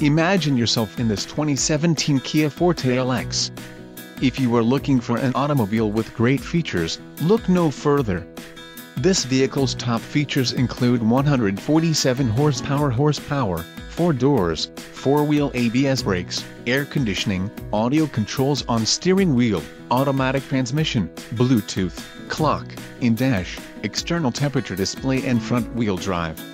Imagine yourself in this 2017 Kia Forte LX. If you are looking for an automobile with great features, look no further. This vehicle's top features include 147 horsepower horsepower, 4 doors, 4-wheel ABS brakes, air conditioning, audio controls on steering wheel, automatic transmission, Bluetooth, clock, in-dash, external temperature display and front-wheel drive.